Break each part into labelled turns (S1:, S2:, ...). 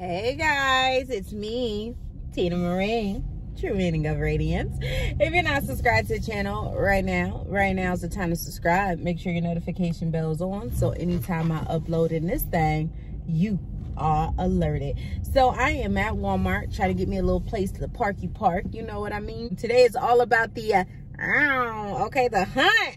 S1: Hey guys, it's me, Tina Marie, True Meaning of Radiance. If you're not subscribed to the channel right now, right now is the time to subscribe. Make sure your notification bell is on so anytime I upload in this thing, you are alerted. So I am at Walmart trying to get me a little place to the parky park. You know what I mean? Today is all about the, uh, okay, the hunt.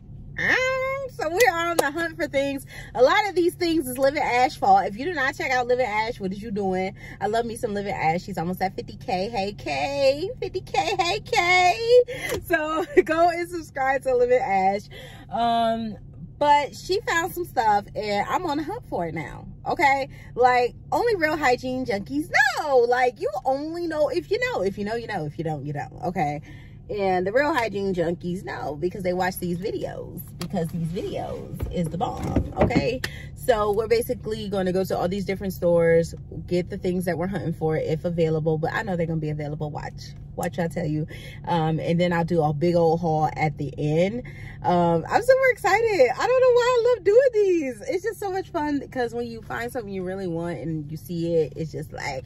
S1: So we're on the hunt for things. A lot of these things is Living Ash fault. If you do not check out Living Ash, what is you doing? I love me some Living Ash. She's almost at 50K. Hey, K. 50K. Hey, K. So go and subscribe to Living Ash. Um, but she found some stuff and I'm on the hunt for it now. Okay. Like only real hygiene junkies know. Like you only know if you know. If you know, you know. If you don't, you don't. Okay. And the real hygiene junkies know because they watch these videos because these videos is the bomb, okay? So we're basically going to go to all these different stores, get the things that we're hunting for if available, but I know they're going to be available. Watch, watch I tell you. Um, and then I'll do a big old haul at the end. Um, I'm super excited. I don't know why I love doing these. It's just so much fun because when you find something you really want and you see it, it's just like,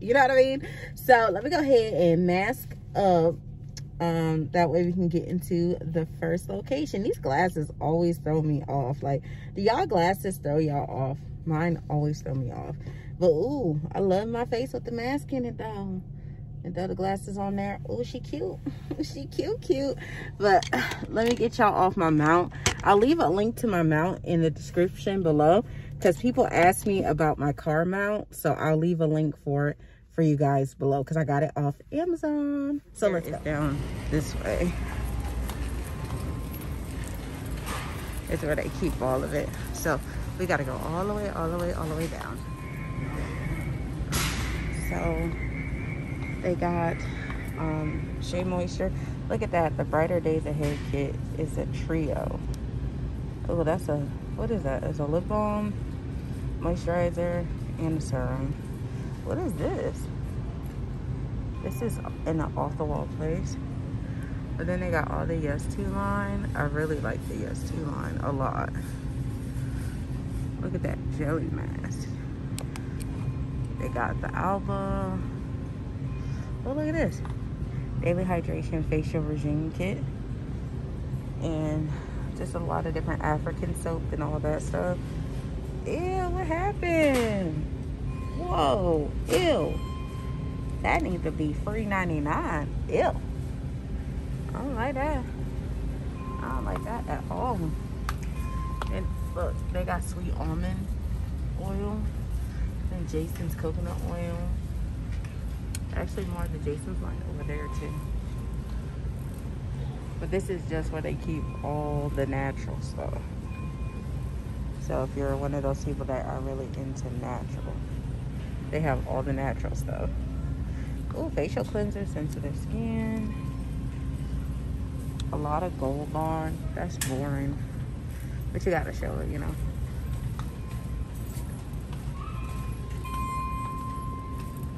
S1: you know what I mean? So let me go ahead and mask up um that way we can get into the first location. These glasses always throw me off. Like do y'all glasses throw y'all off? Mine always throw me off. But ooh i love my face with the mask in it though. And throw the glasses on there. Oh she cute. She cute cute. But let me get y'all off my mount. I'll leave a link to my mount in the description below because people ask me about my car mount so i'll leave a link for it for you guys below because I got it off Amazon. So Here let's go down this way. It's where they keep all of it. So we got to go all the way, all the way, all the way down. So they got um, Shea Moisture. Look at that. The Brighter Days Ahead kit is a trio. Oh, that's a, what is that? It's a lip balm, moisturizer, and a serum. What is this? This is in an off-the-wall place. But then they got all the Yes To line. I really like the Yes To line a lot. Look at that jelly mask. They got the Alba. Oh, look at this. Daily Hydration Facial Regime Kit. And just a lot of different African soap and all that stuff. Ew, what happened? Whoa, ew. That needs to be free 99. Ew. I don't like that. I don't like that at all. And look, they got sweet almond oil and Jason's coconut oil. Actually, more of the Jason's line over there too. But this is just where they keep all the natural stuff. So if you're one of those people that are really into natural, they have all the natural stuff. Oh, facial cleanser, sensitive skin. A lot of gold bond. That's boring. But you gotta show it, you know.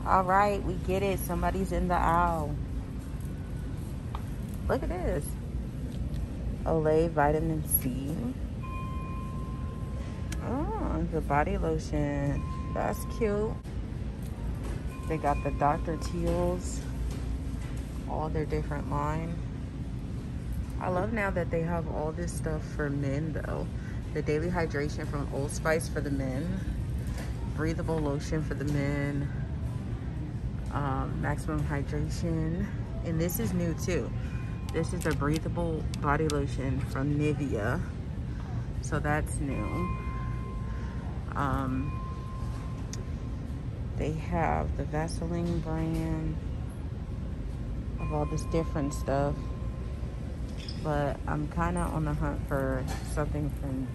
S1: All right, we get it. Somebody's in the aisle. Look at this. Olay Vitamin C. Oh, the body lotion. That's cute. They got the Dr. Teal's, all their different line. I love now that they have all this stuff for men though. The Daily Hydration from Old Spice for the men. Breathable lotion for the men. Um, maximum hydration. And this is new too. This is a breathable body lotion from Nivea. So that's new. Um, they have the Vaseline brand of all this different stuff. But I'm kind of on the hunt for something from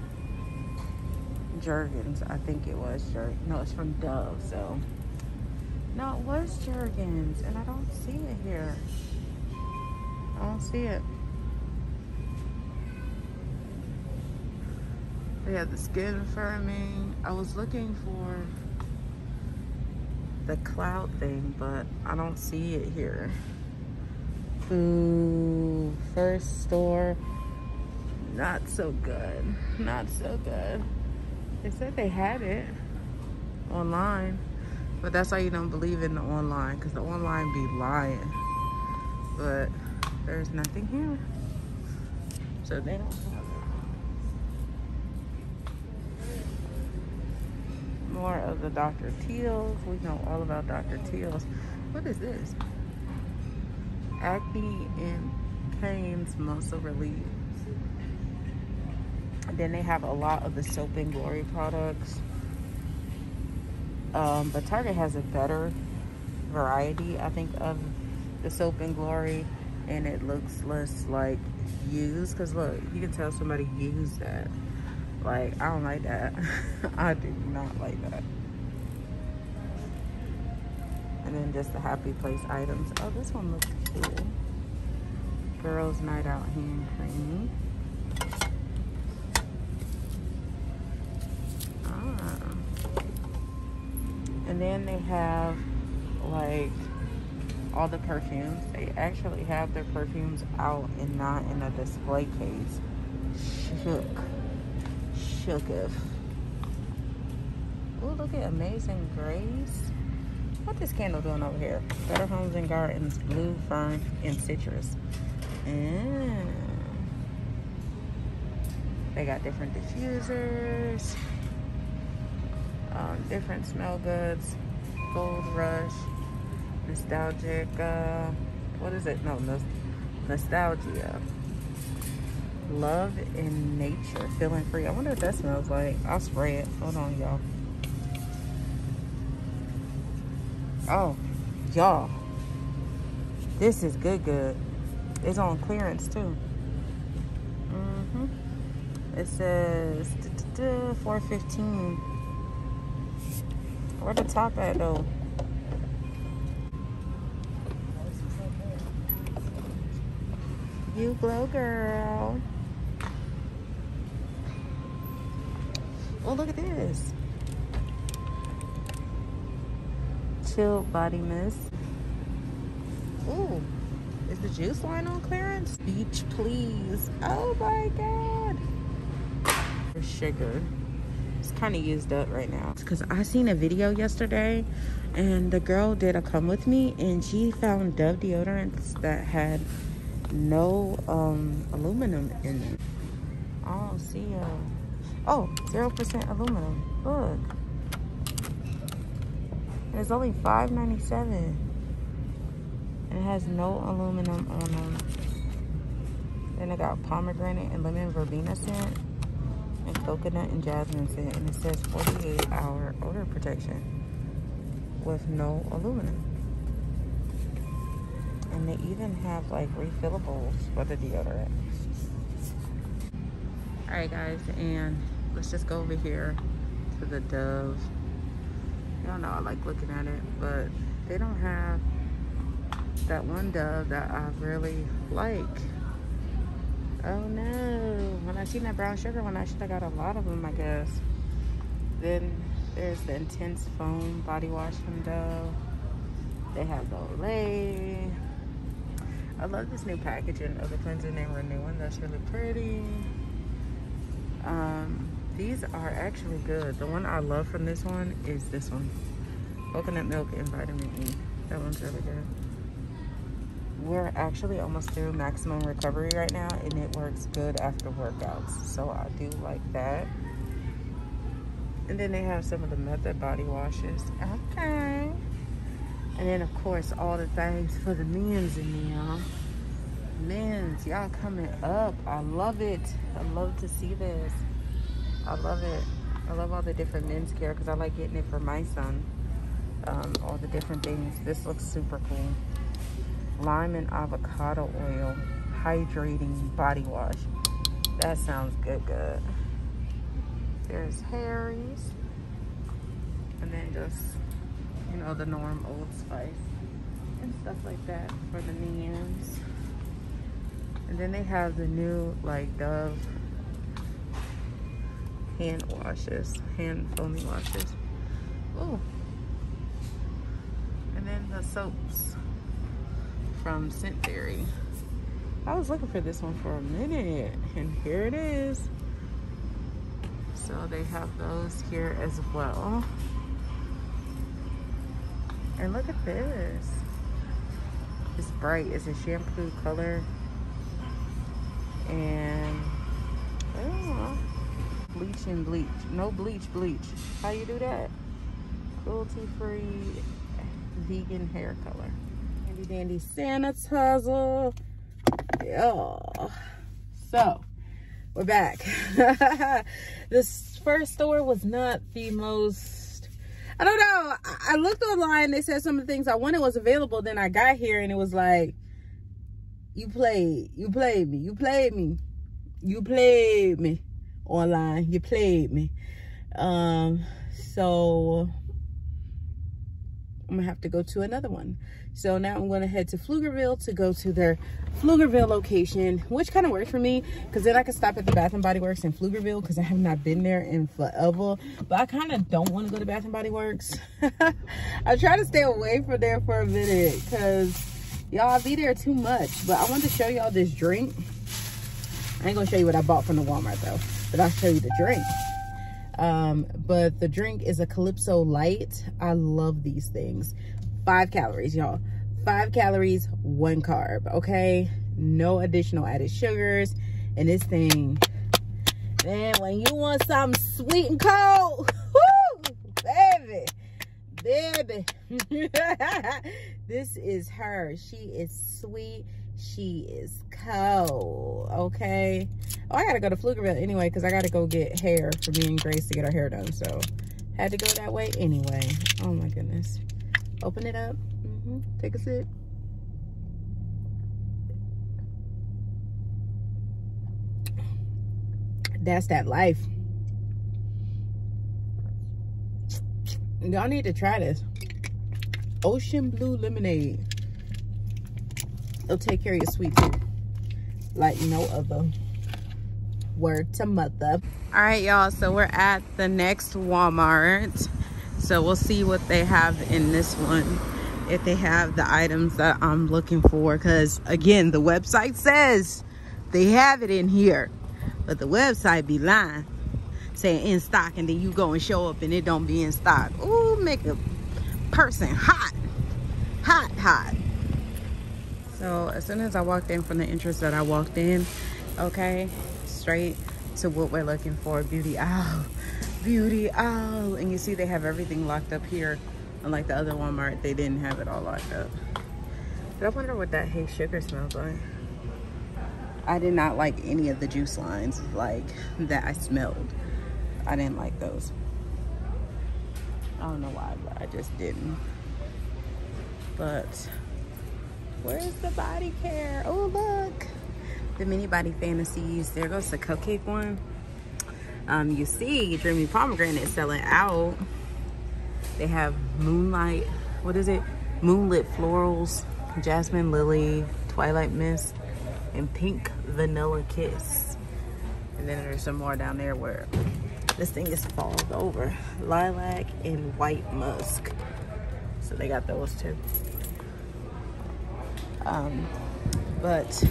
S1: Jergens. I think it was Jergens. No, it's from Dove. So, no, it was Jergens. And I don't see it here. I don't see it. They have the skin firming. I was looking for the cloud thing, but I don't see it here. Ooh, first store, not so good. Not so good. They said they had it online, But that's why you don't believe in the online, because the online be lying. But there's nothing here. So they don't have it. More of the Dr. Teals. We know all about Dr. Teals. What is this? Acne and Pains Muscle Relief. Then they have a lot of the Soap and Glory products. Um, but Target has a better variety, I think, of the Soap and Glory. And it looks less like used. Because look, you can tell somebody used that. Like, I don't like that. I do not like that. And then just the Happy Place items. Oh, this one looks cool. Girls Night Out Hand Cream. Ah. And then they have like all the perfumes. They actually have their perfumes out and not in a display case. Shook. Shooketh. Oh, look at Amazing Grace. What this candle doing over here? Better Homes and Gardens, Blue Fern, and Citrus. Mm. They got different diffusers um, different smell goods, Gold Rush, Nostalgic, uh, what is it? No, no Nostalgia. Love in Nature, Feeling Free. I wonder what that smells like. I'll spray it. Hold on, y'all. Oh, y'all. This is good, good. It's on clearance, too. Mm-hmm. It says 415 where the top at though? You glow girl. Oh, look at this. Chill body mist. Ooh, is the juice line on clearance? Beach, please. Oh my God. Sugar It's kind of used up right now because I seen a video yesterday and the girl did a come with me and she found Dove deodorants that had no um, aluminum in them. Don't see a, oh, 0% aluminum. Look. it's only $5.97. And it has no aluminum on them. Then I got pomegranate and lemon verbena scent and coconut and jasmine scent and it says 48 hour odor protection with no aluminum and they even have like refillables for the deodorant all right guys and let's just go over here to the dove y'all know i like looking at it but they don't have that one dove that i really like Oh no. When I seen that brown sugar one, I should have got a lot of them, I guess. Then there's the Intense Foam Body Wash from Dove. They have the Olay. I love this new packaging of the cleansing and renewing. That's really pretty. Um, these are actually good. The one I love from this one is this one. Coconut milk and vitamin E. That one's really good. We're actually almost through maximum recovery right now and it works good after workouts. So i do like that. And then they have some of the method body washes. Okay. And then of course all the things for the men's in there. Men's y'all coming up. I love it. I love to see this i love it i love all the different men's care because i like getting it for my son um, all the different things this looks super cool lime and avocado oil hydrating body wash. That sounds good, good. There's Harry's. And then just, you know, the norm Old Spice and stuff like that for the men's. And then they have the new, like, Dove hand washes, hand foamy washes. Oh. And then the soaps from Scent Theory. I was looking for this one for a minute and here it is. So they have those here as well. And look at this. It's bright. It's a shampoo color. And oh, bleach and bleach. No bleach, bleach. How you do that? Cruelty free vegan hair color. Handy dandy sanitizer. Yeah. So we're back. this first store was not the most, I don't know. I looked online. They said some of the things I wanted was available. Then I got here and it was like, you played, you played me, you played me, you played me online. You played me. Um, so I'm gonna have to go to another one. So now I'm gonna head to Pflugerville to go to their Pflugerville location, which kind of works for me because then I can stop at the Bath and Body Works in Pflugerville because I have not been there in forever. But I kind of don't want to go to Bath and Body Works. I try to stay away from there for a minute because y'all be there too much. But I want to show y'all this drink. I ain't gonna show you what I bought from the Walmart though, but I'll show you the drink. Um but the drink is a calypso light. I love these things. Five calories y'all. Five calories one carb okay? No additional added sugars and this thing. Man when you want something sweet and cold whoo, baby baby. This is her. She is sweet she is cold okay? Oh i gotta go to pflugerville anyway because i gotta go get hair for me and grace to get our hair done so had to go that way anyway. Oh my goodness. Open it up. Mm -hmm. take a sip. That's that life. Y'all need to try this. Ocean blue lemonade it'll take care of your sweet tooth. Like no other word to mother. All right y'all so we're at the next walmart. So we'll see what they have in this one if they have the items that i'm looking for because again the website says they have it in here but the website be lying saying in stock and then you go and show up and it don't be in stock. Ooh, make a person hot hot hot so as soon as I walked in from the entrance that I walked in, okay, straight to what we're looking for, Beauty Owl, Beauty Owl. And you see they have everything locked up here. Unlike the other Walmart, they didn't have it all locked up. But I wonder what that hay Sugar smells like. I did not like any of the juice lines like that I smelled. I didn't like those. I don't know why, but I just didn't. But Where's the body care? Oh, look. The mini body fantasies. There goes the cupcake one. Um, you see Dreamy Pomegranate selling out. They have Moonlight. What is it? Moonlit Florals, Jasmine Lily, Twilight Mist, and Pink Vanilla Kiss. And then there's some more down there where this thing is falling over. Lilac and White Musk. So they got those too. Um, but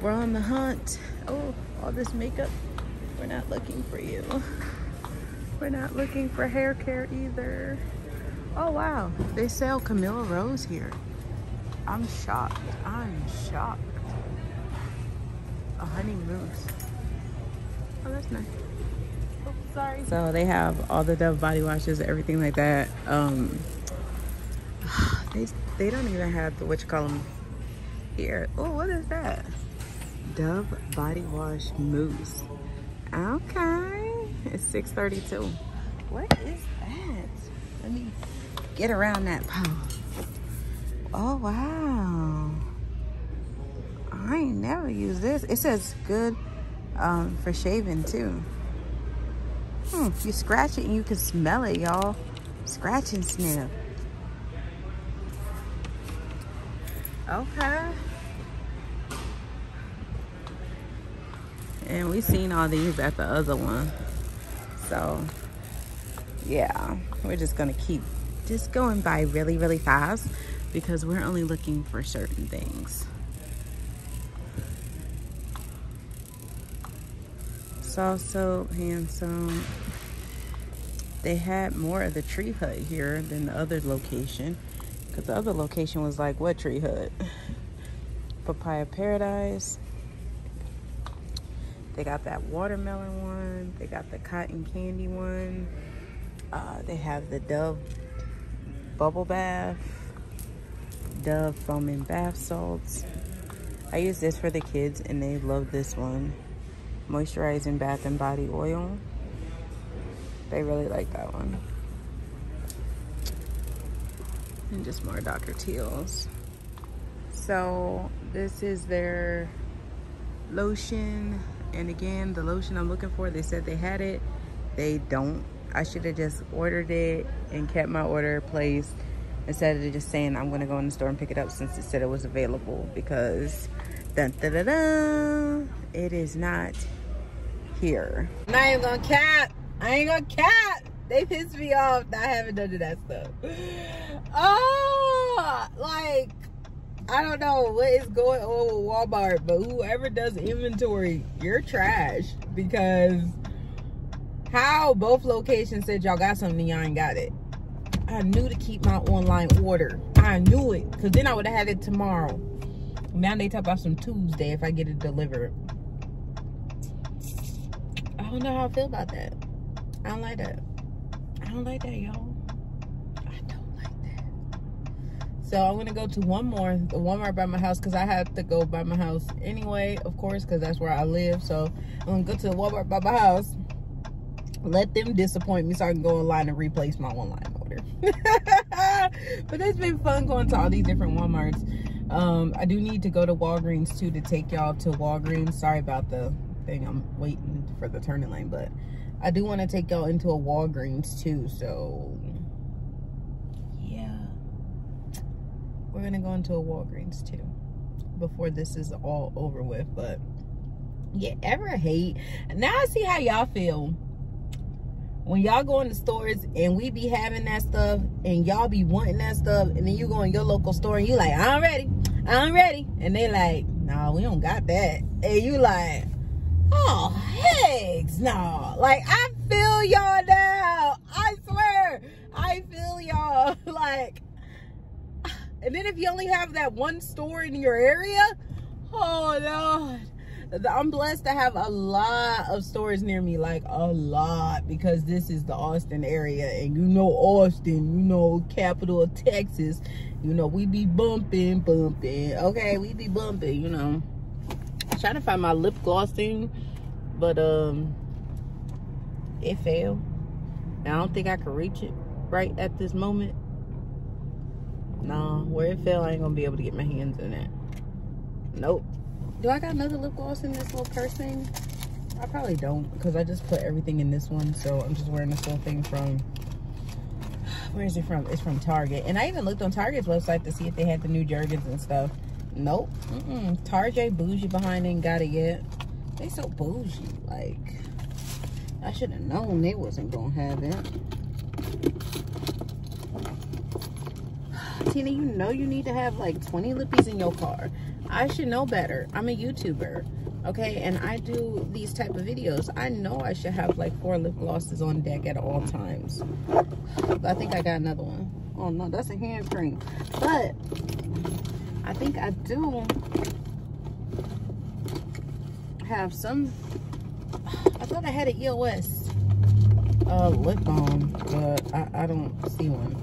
S1: we're on the hunt. Oh, all this makeup. We're not looking for you. We're not looking for hair care either. Oh, wow. They sell Camille Rose here. I'm shocked. I'm shocked. A honey mousse. Oh, that's nice. Oh, sorry. So they have all the Dove body washes, everything like that. Um, they they don't even have the what you call them here. Oh, what is that? Dove body wash mousse. Okay, it's 6:32. What is that? Let me get around that pole. Oh wow! I ain't never used this. It says good um, for shaving too. Hmm, you scratch it and you can smell it, y'all. Scratch and sniff. Okay. And we seen all these at the other one. So, yeah, we're just gonna keep just going by really, really fast because we're only looking for certain things. Soft soap, hand soap. they had more of the tree hut here than the other location. Because the other location was like, what tree hut? Papaya Paradise. They got that watermelon one. They got the cotton candy one. Uh, they have the Dove bubble bath. Dove foaming bath salts. I use this for the kids and they love this one. Moisturizing bath and body oil. They really like that one. And just more Dr. Teal's. So this is their lotion. And again, the lotion I'm looking for, they said they had it. They don't. I should have just ordered it and kept my order placed instead of just saying I'm gonna go in the store and pick it up since it said it was available because dun, dun, dun, dun, it is not here. I ain't gonna cap. I ain't gonna cap. They pissed me off not having none of that stuff. Oh, like, I don't know what is going on with Walmart, but whoever does inventory, you're trash because how both locations said y'all got something y'all ain't got it. I knew to keep my online order. I knew it because then I would have had it tomorrow. Now they talk about some Tuesday if I get it delivered. I don't know how I feel about that. I don't like that. Don't like that, y'all. I don't like that. So I'm gonna go to one more, the Walmart by my house, because I have to go by my house anyway, of course, because that's where I live. So I'm gonna go to the Walmart by my house. Let them disappoint me so I can go online and replace my online order. but it's been fun going to all these different Walmarts. Um, I do need to go to Walgreens too to take y'all to Walgreens. Sorry about the thing. I'm waiting for the turning lane, but I do want to take y'all into a Walgreens too, so yeah. We're gonna go into a Walgreens too before this is all over with, but yeah, ever hate. Now I see how y'all feel when y'all go in the stores and we be having that stuff and y'all be wanting that stuff and then you go in your local store and you like, I'm ready, I'm ready. And they like, nah, we don't got that. And you like, Oh, heck no. Like, I feel y'all now. I swear. I feel y'all. Like, and then if you only have that one store in your area, oh, no. I'm blessed to have a lot of stores near me, like a lot, because this is the Austin area. And you know Austin, you know, capital of Texas. You know, we be bumping, bumping. Okay, we be bumping, you know trying to find my lip gloss thing, but um, it failed. I don't think I can reach it right at this moment. Nah, where it fell, I ain't gonna be able to get my hands in it. Nope. Do I got another lip gloss in this little purse thing? I probably don't because I just put everything in this one. So I'm just wearing this little thing from, where is it from? It's from Target. And I even looked on Target's website to see if they had the new Jergens and stuff. Nope. Mm-mm. Tarjay bougie behind ain't got it yet. They so bougie. Like, I should have known they wasn't gonna have it. Tina, you know you need to have like 20 lippies in your car. I should know better. I'm a YouTuber, okay? And I do these type of videos. I know I should have like four lip glosses on deck at all times. But I think I got another one. Oh no, that's a hand cream. But I think I do have some, I thought I had an EOS uh, lip balm, but I, I don't see one.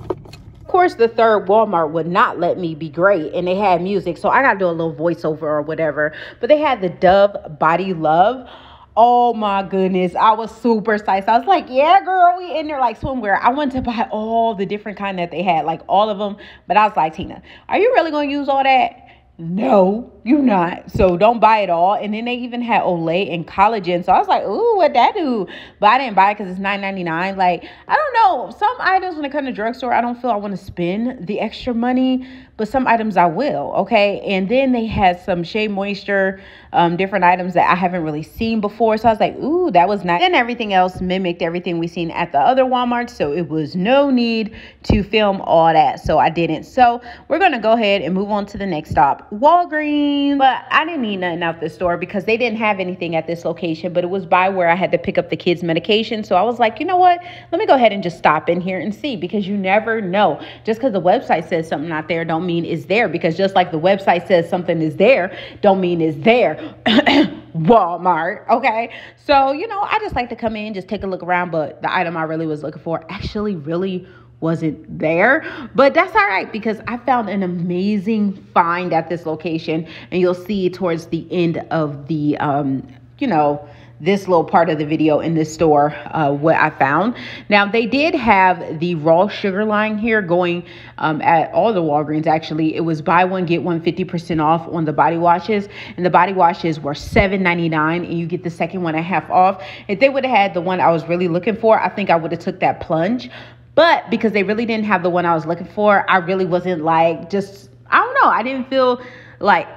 S1: Of course, the third Walmart would not let me be great, and they had music, so I got to do a little voiceover or whatever. But they had the Dove Body Love. Oh my goodness, I was super psyched. I was like, yeah, girl, we in there like swimwear. I wanted to buy all the different kind that they had, like all of them. But I was like, Tina, are you really going to use all that? No, you're not. So don't buy it all. And then they even had Olay and collagen. So I was like, ooh, what that do? But I didn't buy it because it's $9.99. Like, I don't know. Some items when it comes to drugstore, I don't feel I want to spend the extra money but some items I will. Okay. And then they had some Shea Moisture, um, different items that I haven't really seen before. So I was like, ooh, that was nice. And everything else mimicked everything we seen at the other Walmart. So it was no need to film all that. So I didn't. So we're going to go ahead and move on to the next stop Walgreens. But I didn't need nothing out the store because they didn't have anything at this location, but it was by where I had to pick up the kids' medication. So I was like, you know what? Let me go ahead and just stop in here and see because you never know. Just because the website says something not there don't mean it's there because just like the website says something is there, don't mean it's there. Walmart. Okay. So, you know, I just like to come in, just take a look around. But the item I really was looking for actually really wasn't there. But that's all right because I found an amazing find at this location. And you'll see towards the end of the, um, you know, this little part of the video in this store uh, what I found. Now they did have the raw sugar line here going um, at all the Walgreens actually. It was buy one get one 50% off on the body washes and the body washes were $7.99 and you get the second one a half off. If they would have had the one I was really looking for, I think I would have took that plunge. But because they really didn't have the one I was looking for, I really wasn't like just I don't know. I didn't feel like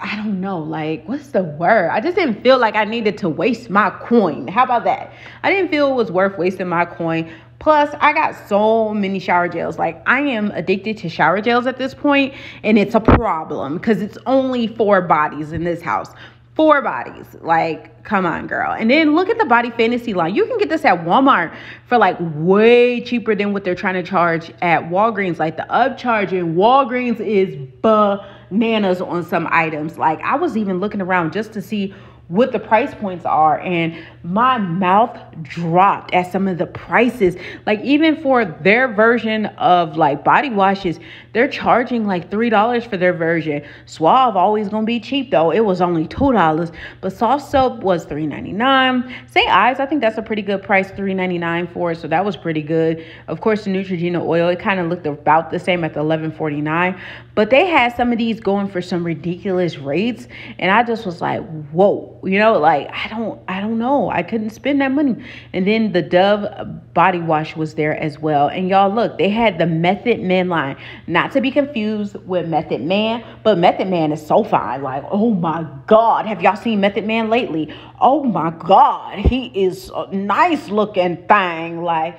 S1: I don't know, like, what's the word? I just didn't feel like I needed to waste my coin. How about that? I didn't feel it was worth wasting my coin. Plus, I got so many shower gels. Like, I am addicted to shower gels at this point, and it's a problem because it's only four bodies in this house. Four bodies. Like, come on, girl. And then look at the Body Fantasy line. You can get this at Walmart for like way cheaper than what they're trying to charge at Walgreens. Like, the upcharge in Walgreens is buh nanas on some items. Like I was even looking around just to see what the price points are and my mouth dropped at some of the prices. Like even for their version of like body washes they're charging like three dollars for their version. Suave always gonna be cheap though. It was only two dollars but soft soap was three ninety nine. say eyes i think that's a pretty good price three ninety nine for it so that was pretty good. Of course the neutrogena oil it kind of looked about the same at the eleven forty nine, but they had some of these going for some ridiculous rates and i just was like whoa you know like i don't i don't know. I couldn't spend that money. And then the dove body wash was there as well. And y'all look they had the method man line. Not to be confused with method man but method man is so fine. Like oh my god. Have y'all seen method man lately? Oh my god. He is a nice looking thing. Like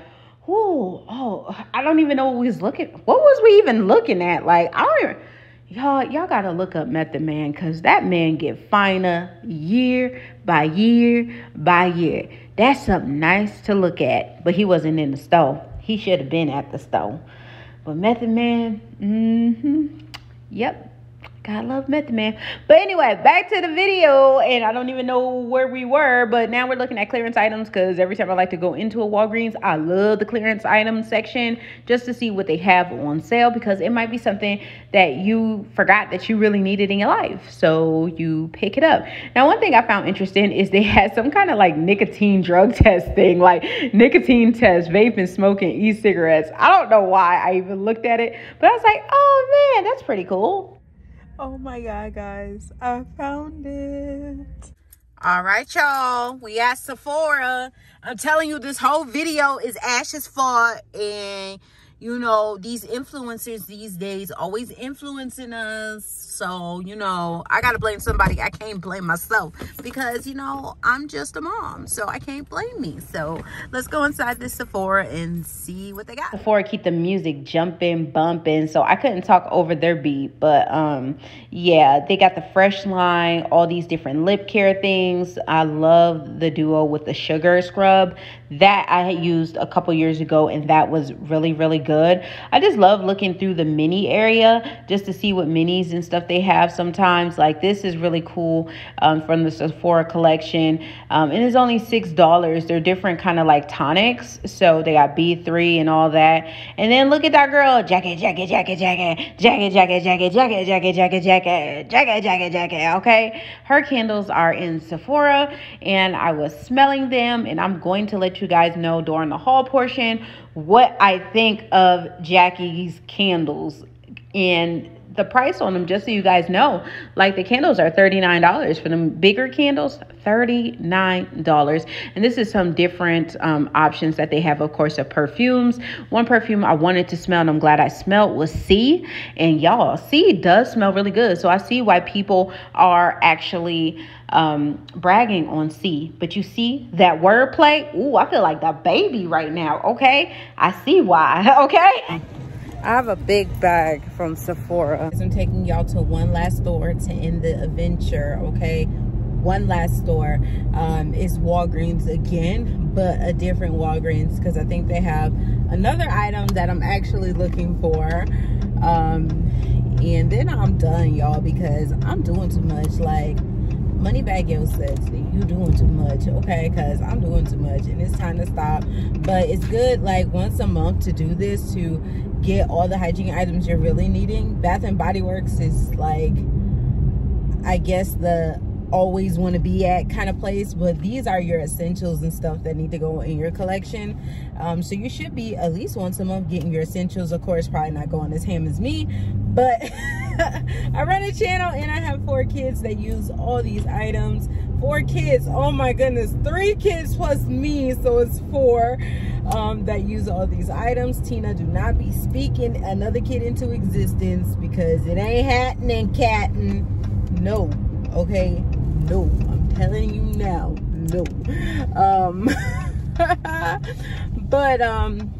S1: Ooh, oh, I don't even know what we was looking. What was we even looking at? Like, I don't even, y'all y'all gotta look up method man because that man get finer year by year by year that's something nice to look at but he wasn't in the store he should have been at the store but method man mm-hmm yep I love Method Man. But anyway, back to the video. And I don't even know where we were. But now we're looking at clearance items because every time I like to go into a Walgreens, I love the clearance items section just to see what they have on sale because it might be something that you forgot that you really needed in your life. So you pick it up. Now, one thing I found interesting is they had some kind of like nicotine drug test thing, like nicotine test, vaping, smoking, e-cigarettes. I don't know why I even looked at it, but I was like, oh man, that's pretty cool.
S2: Oh my God, guys, I found it.
S1: All right, y'all, we at Sephora. I'm telling you, this whole video is Ash's fault. And, you know, these influencers these days always influencing us so, you know, I got to blame somebody. I can't blame myself because, you know, I'm just a mom. So I can't blame me. So let's go inside this Sephora and see what they got. Sephora keep the music jumping, bumping. So I couldn't talk over their beat. But um, yeah, they got the fresh line, all these different lip care things. I love the duo with the sugar scrub that I had used a couple years ago and that was really, really good. I just love looking through the mini area just to see what minis and stuff they have sometimes. Like this is really cool um, from the Sephora collection. Um, and it's only $6. They're different kind of like tonics. So they got B3 and all that. And then look at that girl. Jacket, jacket, jacket, jacket, jacket, jacket, jacket, jacket, jacket, jacket, jacket, jacket, jacket, jacket. Okay. Her candles are in Sephora and I was smelling them and I'm going to let you guys know during the haul portion what I think of Jackie's candles. And the price on them just so you guys know. Like the candles are $39 for them bigger candles, $39. And this is some different um, options that they have, of course, of perfumes. One perfume I wanted to smell and I'm glad I smelled was C. And y'all, C does smell really good. So I see why people are actually um, bragging on C. But you see that wordplay? Ooh, I feel like the baby right now, okay? I see why, okay? I have a big bag from Sephora. I'm taking y'all to one last store to end the adventure, okay? One last store um, is Walgreens again, but a different Walgreens because I think they have another item that I'm actually looking for. Um, and then I'm done, y'all, because I'm doing too much. Like, money bag your says you doing too much okay because i'm doing too much and it's time to stop but it's good like once a month to do this to get all the hygiene items you're really needing. Bath and body works is like i guess the always want to be at kind of place but these are your essentials and stuff that need to go in your collection. Um, so you should be at least once a month getting your essentials. Of course probably not going as ham as me but i run a channel and i have four kids that use all these items. Four kids oh my goodness three kids plus me so it's four um, that use all these items. Tina do not be speaking another kid into existence because it ain't happening catting no okay? No i'm telling you now no. Um but um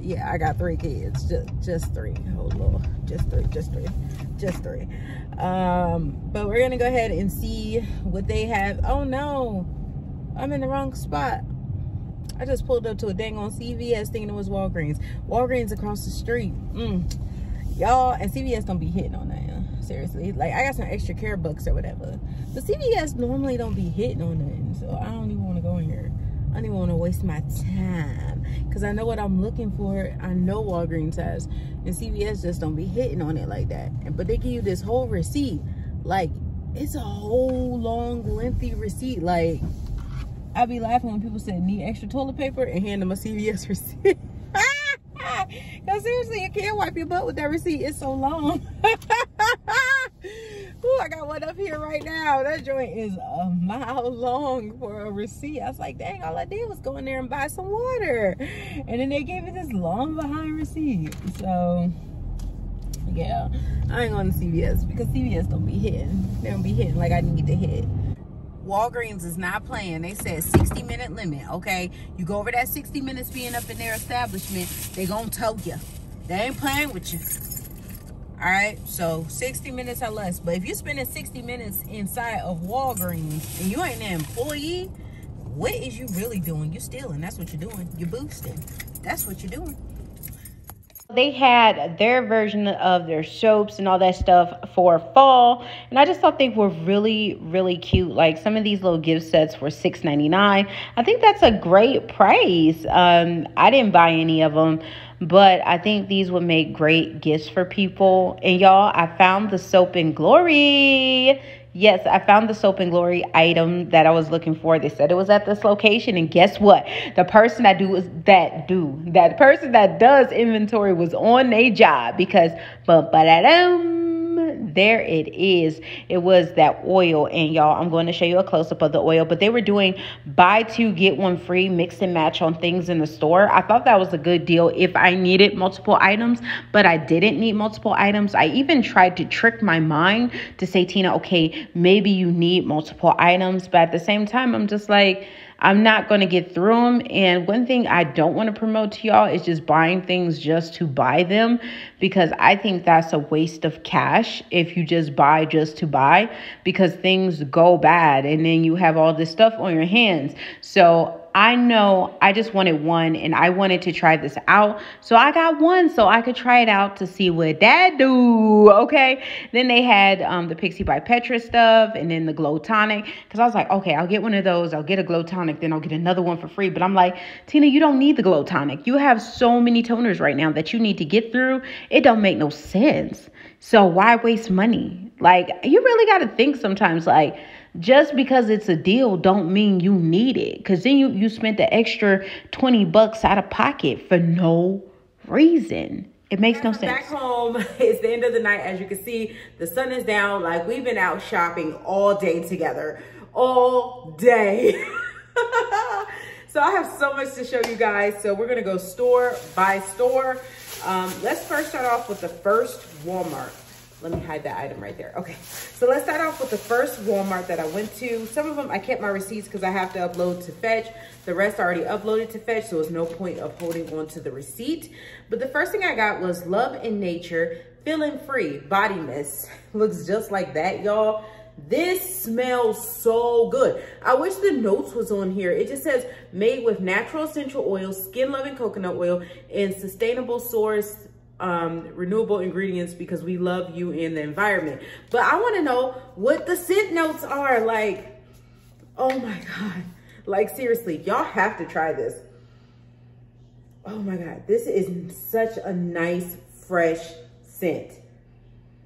S1: yeah i got three kids. Just just three. Oh lord. Just three just three just three. Um but we're gonna go ahead and see what they have. Oh no. I'm in the wrong spot i just pulled up to a dang on cvs thinking it was walgreens walgreens across the street mm. y'all and cvs don't be hitting on that seriously. Like I got some extra care books or whatever. But CVS normally don't be hitting on nothing. So I don't even want to go in here. I don't even want to waste my time. Because I know what I'm looking for. I know Walgreens has. And CVS just don't be hitting on it like that. But they give you this whole receipt. Like, it's a whole long, lengthy receipt. Like, I be laughing when people say need extra toilet paper and hand them a CVS receipt. Cause seriously, you can't wipe your butt with that receipt. It's so long. Ooh, I got one up here right now. That joint is a mile long for a receipt. I was like, dang, all I did was go in there and buy some water. And then they gave me this long behind receipt. So, yeah, I ain't going to CVS because CVS don't be hitting. They don't be hitting like I need to hit. Walgreens is not playing. They said 60 minute limit, okay? You go over that 60 minutes being up in their establishment, they gonna tow you. They ain't playing with you. All right, so 60 minutes or less. But if you're spending 60 minutes inside of Walgreens and you ain't an employee, what is you really doing? You're stealing. That's what you're doing. You're boosting. That's what you're doing. They had their version of their soaps and all that stuff for fall. And I just thought they were really, really cute. Like some of these little gift sets were $6.99. I think that's a great price. Um, I didn't buy any of them but I think these would make great gifts for people. And y'all, I found the Soap and Glory Yes, I found the Soap and Glory item that I was looking for. They said it was at this location, and guess what? The person that do is that do that person that does inventory was on a job because but but there it is. It was that oil. And y'all, I'm going to show you a close up of the oil. But they were doing buy two, get one free, mix and match on things in the store. I thought that was a good deal if I needed multiple items, but I didn't need multiple items. I even tried to trick my mind to say, Tina, okay, maybe you need multiple items. But at the same time, I'm just like, I'm not going to get through them. And one thing I don't want to promote to y'all is just buying things just to buy them because I think that's a waste of cash if you just buy just to buy because things go bad and then you have all this stuff on your hands. So I know I just wanted one and I wanted to try this out. So I got one so I could try it out to see what that do. Okay. Then they had um, the Pixi by Petra stuff and then the Glow Tonic. Because I was like, okay, I'll get one of those. I'll get a Glow Tonic. Then I'll get another one for free. But I'm like, Tina, you don't need the Glow Tonic. You have so many toners right now that you need to get through. It don't make no sense. So why waste money? Like, you really got to think sometimes, like, just because it's a deal don't mean you need it. Because then you, you spent the extra 20 bucks out of pocket for no reason. It makes no sense
S3: back home. It's the end of the night. As you can see the sun is down. Like we've been out shopping all day together. All day. So i have so much to show you guys. So we're gonna go store by store. Um, let's first start off with the first walmart
S1: let me hide that item right there. Okay, so let's start off with the first Walmart that I went to. Some of them I kept my receipts because I have to upload to Fetch. The rest already uploaded to Fetch, so there's no point of holding on to the receipt. But the first thing I got was Love in Nature Feeling Free Body Mist. Looks just like that, y'all. This smells so good. I wish the notes was on here. It just says made with natural essential oil, skin loving coconut oil, and sustainable source um, renewable ingredients because we love you and the environment. But I want to know what the scent notes are like. Oh my God. Like seriously, y'all have to try this. Oh my God. This is such a nice, fresh scent.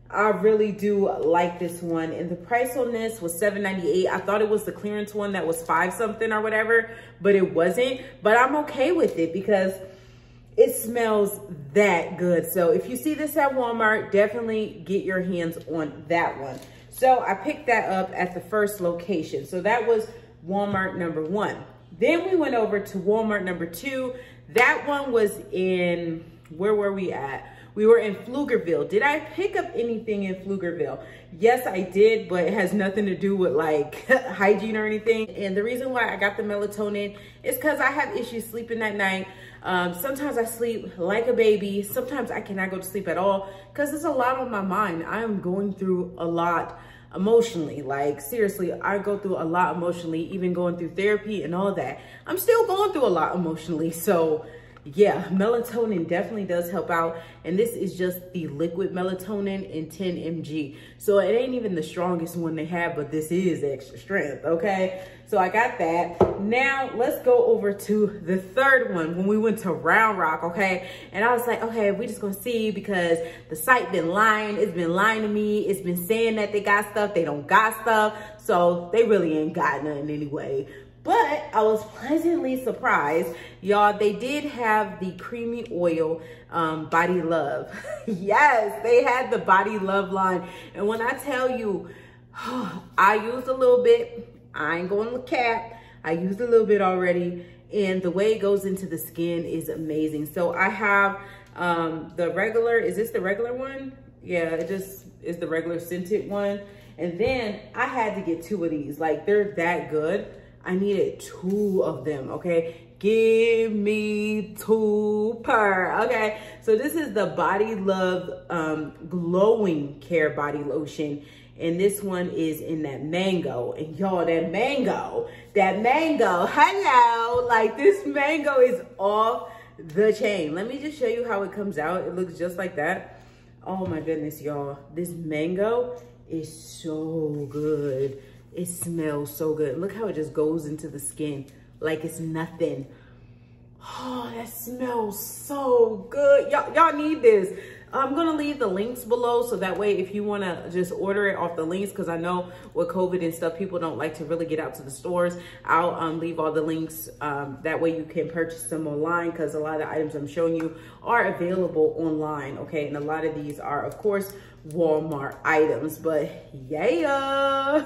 S1: I really do like this one. And the price on this was $7.98. I thought it was the clearance one that was five something or whatever, but it wasn't. But I'm okay with it because it smells that good. So if you see this at Walmart, definitely get your hands on that one. So I picked that up at the first location. So that was Walmart number one. Then we went over to Walmart number two. That one was in, where were we at? We were in Pflugerville. Did I pick up anything in Pflugerville? Yes, I did, but it has nothing to do with like hygiene or anything. And the reason why I got the melatonin is because I have issues sleeping at night. Um, sometimes I sleep like a baby. Sometimes I cannot go to sleep at all because there's a lot on my mind. I am going through a lot emotionally. Like seriously, I go through a lot emotionally, even going through therapy and all that. I'm still going through a lot emotionally. So yeah, melatonin definitely does help out. And this is just the liquid melatonin in 10 mg. So it ain't even the strongest one they have, but this is extra strength, okay? So I got that. Now let's go over to the third one when we went to Round Rock, okay? And I was like, okay, we just gonna see because the site been lying. It's been lying to me. It's been saying that they got stuff. They don't got stuff. So they really ain't got nothing anyway. But I was pleasantly surprised. Y'all, they did have the creamy oil um, body love. yes, they had the body love line. And when I tell you, I used a little bit. I ain't going to cap. I used a little bit already. And the way it goes into the skin is amazing. So I have um, the regular, is this the regular one? Yeah, it just is the regular scented one. And then I had to get two of these. Like they're that good. I needed two of them, okay? Give me two per, okay? So this is the Body Love um, Glowing Care Body Lotion. And this one is in that mango. And y'all, that mango, that mango, hello. Like this mango is off the chain. Let me just show you how it comes out. It looks just like that. Oh my goodness, y'all. This mango is so good. It smells so good. Look how it just goes into the skin like it's nothing. Oh, that smells so good. Y'all need this. I'm going to leave the links below so that way if you want to just order it off the links because I know with COVID and stuff, people don't like to really get out to the stores. I'll um, leave all the links. Um, that way you can purchase them online because a lot of the items I'm showing you are available online, okay? And a lot of these are, of course, Walmart items, but yeah.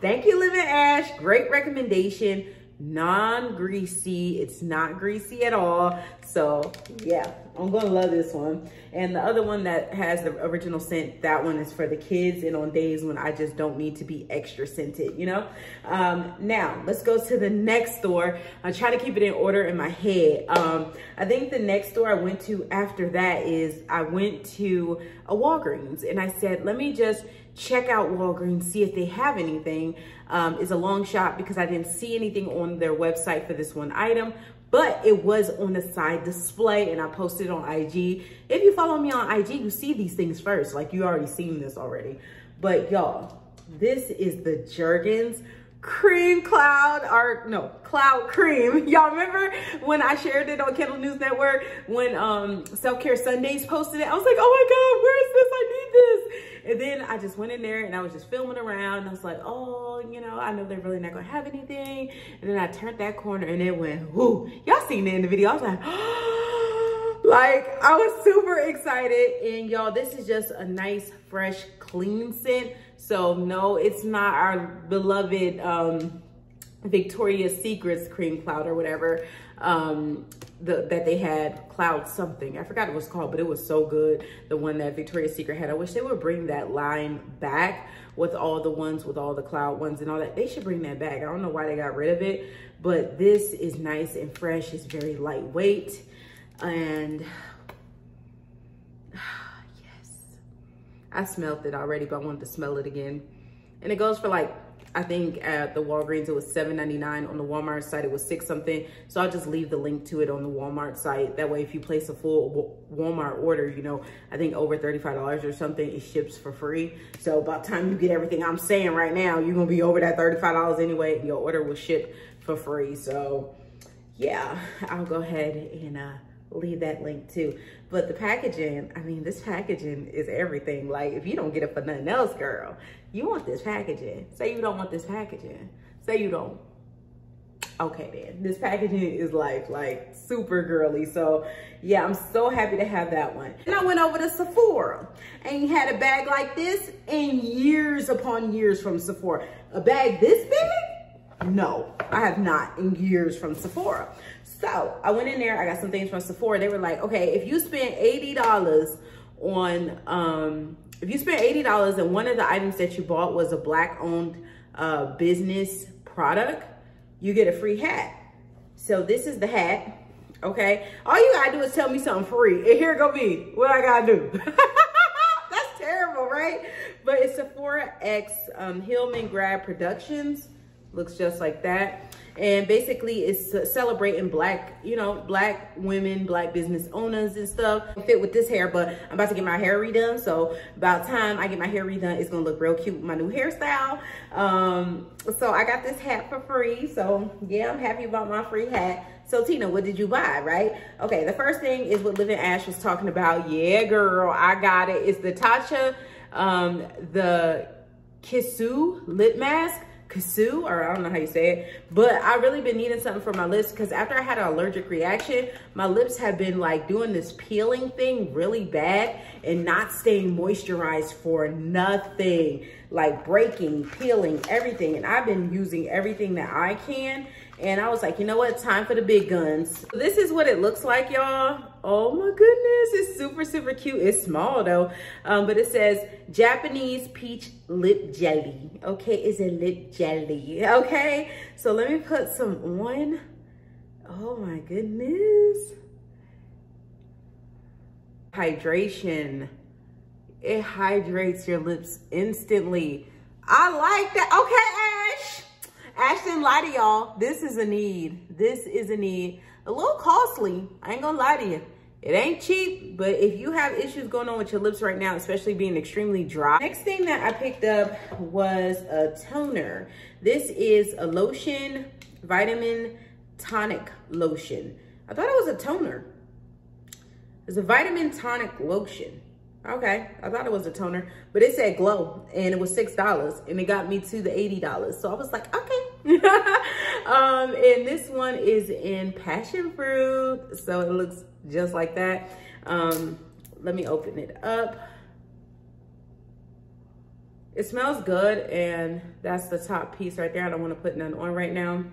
S1: Thank you, Live Ash. Great recommendation. Non-greasy. It's not greasy at all. So yeah, I'm gonna love this one. And the other one that has the original scent, that one is for the kids and on days when I just don't need to be extra scented, you know? Um, now, let's go to the next store. I'm trying to keep it in order in my head. Um, I think the next store I went to after that is I went to a Walgreens and I said, let me just check out Walgreens, see if they have anything. Um, a long shot because I didn't see anything on their website for this one item, but it was on the side display and I posted on IG. If you follow me on IG, you see these things first. Like you already seen this already. But y'all, this is the Jergens cream cloud or no cloud cream y'all remember when i shared it on Kendall news network when um self-care sundays posted it i was like oh my god where is this i need this and then I just went in there and I was just filming around. I was like, oh, you know, I know they're really not gonna have anything. And then I turned that corner and it went, whoo. Y'all seen it in the video. I was like, like I was super excited. And y'all, this is just a nice, fresh, clean scent. So no, it's not our beloved um, Victoria's Secrets cream cloud or whatever. Um, the, that they had cloud something. I forgot it was called but it was so good. The one that victoria's secret had. I wish they would bring that line back with all the ones with all the cloud ones and all that. They should bring that back. I don't know why they got rid of it but this is nice and fresh. It's very lightweight and yes i smelled it already but i wanted to smell it again and it goes for like I think at the Walgreens it was $7.99. On the Walmart site it was six something. So I'll just leave the link to it on the Walmart site. That way if you place a full Walmart order, you know, I think over $35 or something, it ships for free. So by the time you get everything I'm saying right now, you're gonna be over that $35 anyway. Your order will ship for free. So yeah, I'll go ahead and uh, leave that link too. But the packaging, I mean, this packaging is everything. Like if you don't get it for nothing else, girl, you want this packaging. Say you don't want this packaging. Say you don't. Okay then, this packaging is like, like super girly. So yeah, I'm so happy to have that one. And I went over to Sephora and had a bag like this in years upon years from Sephora. A bag this big? No, I have not in years from Sephora. So I went in there, I got some things from Sephora. They were like, okay, if you spend $80 on um, if you spent $80 and one of the items that you bought was a black owned uh, business product, you get a free hat. So this is the hat, okay? All you gotta do is tell me something free. And here go me, what I gotta do. That's terrible, right? But it's Sephora X um, Hillman Grad Productions. Looks just like that and basically it's celebrating black you know black women black business owners and stuff fit with this hair but i'm about to get my hair redone so about time i get my hair redone it's gonna look real cute with my new hairstyle um so i got this hat for free so yeah i'm happy about my free hat so Tina, what did you buy, right? Okay, the first thing is what Living Ash was talking about. Yeah, girl, I got it. It's the Tatcha, um, the Kissu lip mask. Kasu, or I don't know how you say it, but I really been needing something for my lips because after I had an allergic reaction, my lips have been like doing this peeling thing really bad and not staying moisturized for nothing, like breaking, peeling, everything. And I've been using everything that I can and I was like, you know what? Time for the big guns. This is what it looks like, y'all. Oh my goodness, it's super, super cute. It's small though, um, but it says Japanese peach lip jelly. Okay, it's a lip jelly, okay? So let me put some on. Oh my goodness. Hydration. It hydrates your lips instantly. I like that. Okay, Ash. Ashton, lie to y'all. This is a need. This is a need. A little costly. I ain't gonna lie to you. It ain't cheap, but if you have issues going on with your lips right now, especially being extremely dry. Next thing that I picked up was a toner. This is a lotion, vitamin tonic lotion. I thought it was a toner. It's a vitamin tonic lotion. Okay, I thought it was a toner, but it said glow and it was $6 and it got me to the $80. So I was like, okay. um, and this one is in passion fruit. So it looks just like that. Um, let me open it up. It smells good and that's the top piece right there. I don't want to put none on right now,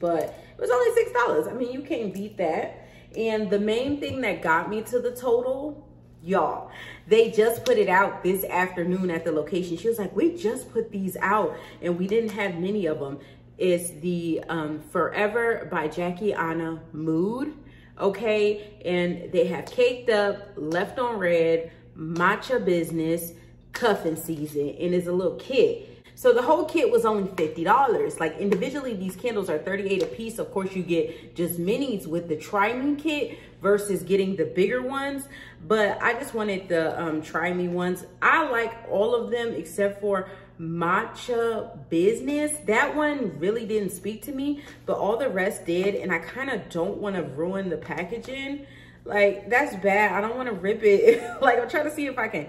S1: but it was only $6. I mean, you can't beat that. And the main thing that got me to the total y'all they just put it out this afternoon at the location. She was like we just put these out and we didn't have many of them it's the um, forever by jackie aina mood okay? And they have caked up left on read matcha business cuffing season and it's a little kit so the whole kit was only $50. Like individually, these candles are 38 a piece. Of course, you get just minis with the Try Me kit versus getting the bigger ones. But I just wanted the um, Try Me ones. I like all of them except for matcha business that one really didn't speak to me but all the rest did and i kind of don't want to ruin the packaging like that's bad i don't want to rip it like i'm trying to see if i can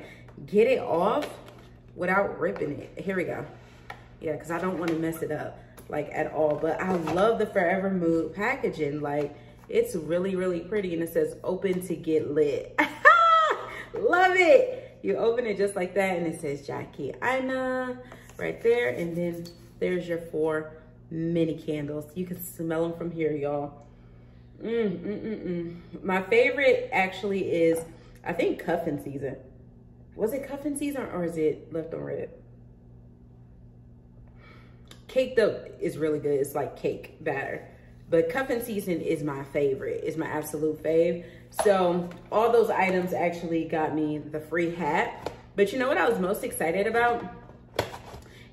S1: get it off without ripping it here we go yeah because i don't want to mess it up like at all but i love the forever mood packaging like it's really really pretty and it says open to get lit love it you open it just like that and it says jackie aina right there and then there's your four mini candles you can smell them from here y'all Mm, mm, mm, mm. My favorite actually is, I think cuffing season. Was it cuffing season or is it left on read? Caked up is really good. It's like cake batter. But cuffing season is my favorite. It's my absolute fave. So all those items actually got me the free hat. But you know what I was most excited about?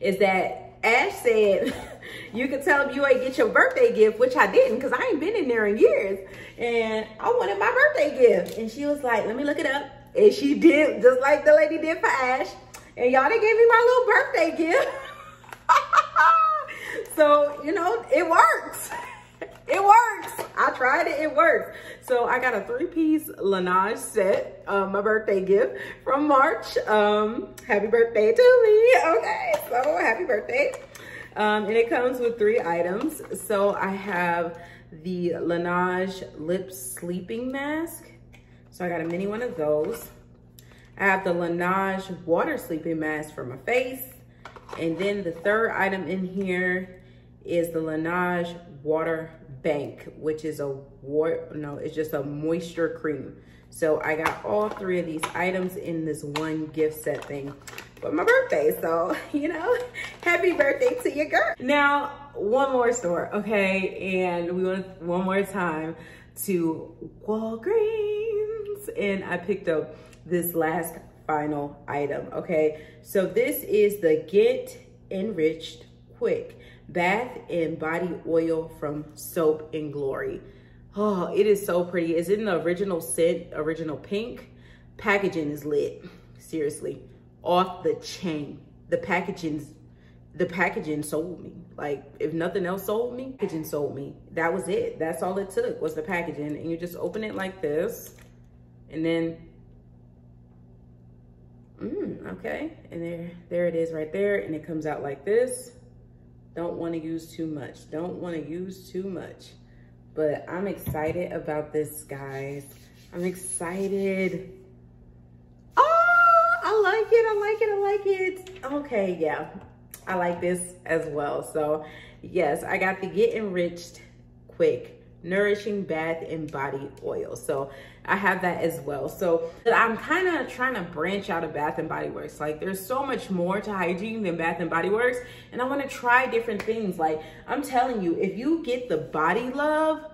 S1: Is that Ash said, you could tell if you ain't get your birthday gift, which I didn't because I ain't been in there in years. And I wanted my birthday gift. And she was like, let me look it up. And she did, just like the lady did for Ash. And y'all, they gave me my little birthday gift. so, you know, it works. it works. I tried it, it works. So I got a three-piece Laneige set, uh, my birthday gift from March. Um, happy birthday to me. Okay, so happy birthday. Um, and it comes with three items. So I have the Laneige Lip Sleeping Mask. So I got a mini one of those. I have the Laneige Water Sleeping Mask for my face. And then the third item in here is the Laneige Water Bank, which is a water, no, it's just a moisture cream. So I got all three of these items in this one gift set thing for my birthday. So, you know, happy birthday to your girl. Now, one more store, okay? And we went one more time to Walgreens and I picked up this last final item, okay? So this is the Get Enriched Quick Bath and Body Oil from Soap and Glory. Oh, it is so pretty. It's in the original scent, original pink. Packaging is lit, seriously. Off the chain. The packaging's, the packaging sold me. Like, if nothing else sold me, packaging sold me. That was it. That's all it took was the packaging. And you just open it like this. And then Mm, okay, and there, there it is right there, and it comes out like this. Don't want to use too much. Don't want to use too much. But I'm excited about this, guys. I'm excited. Oh, I like it. I like it. I like it. Okay, yeah. I like this as well. So, yes, I got the Get Enriched Quick nourishing bath and body oil. So i have that as well. So i'm kind of trying to branch out of bath and body works. Like there's so much more to hygiene than bath and body works and i want to try different things. Like i'm telling you if you get the body love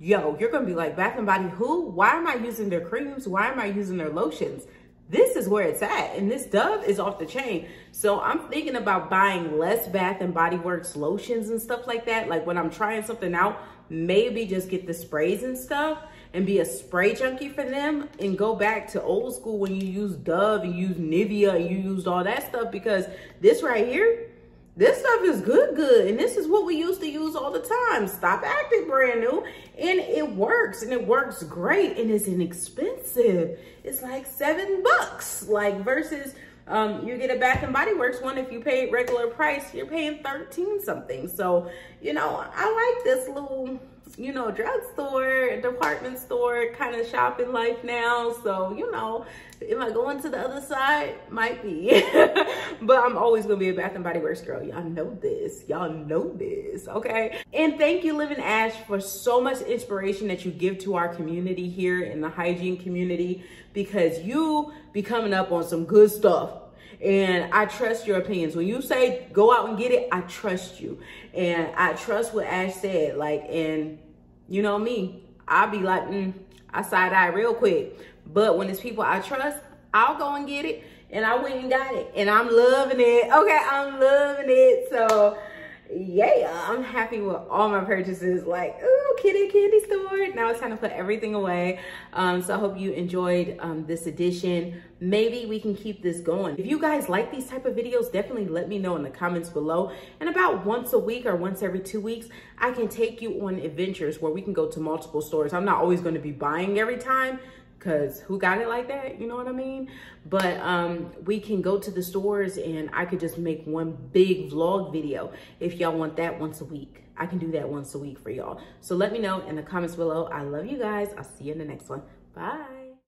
S1: yo you're gonna be like bath and body who? Why am i using their creams? Why am i using their lotions? This is where it's at and this dove is off the chain. So i'm thinking about buying less bath and body works lotions and stuff like that. Like when i'm trying something out maybe just get the sprays and stuff and be a spray junkie for them and go back to old school when you use Dove and use Nivea and you used all that stuff because this right here, this stuff is good, good. And this is what we used to use all the time. Stop acting brand new. And it works and it works great and it's inexpensive. It's like seven bucks, like versus um, you get a Bath and Body Works one, if you pay regular price, you're paying 13 something. So, you know, I like this little, you know, drugstore, department store kind of shopping life now. So, you know, am I going to the other side? Might be. but I'm always going to be a Bath and Body Works girl. Y'all know this. Y'all know this, okay? And thank you, Living Ash, for so much inspiration that you give to our community here in the hygiene community because you be coming up on some good stuff and I trust your opinions. When you say go out and get it, I trust you. And I trust what Ash said. Like, and you know me, I'll be like, mm, I side eye real quick. But when it's people I trust, I'll go and get it. And I went and got it. And I'm loving it. Okay, I'm loving it. So yeah, I'm happy with all my purchases. Like, ooh, kitty candy store. Now it's time to put everything away. Um, so I hope you enjoyed um, this edition. Maybe we can keep this going. If you guys like these type of videos, definitely let me know in the comments below. And about once a week or once every two weeks, I can take you on adventures where we can go to multiple stores. I'm not always going to be buying every time because who got it like that? You know what i mean? But um we can go to the stores and i could just make one big vlog video if y'all want that once a week. I can do that once a week for y'all. So let me know in the comments below. I love you guys. I'll see you in the next one. Bye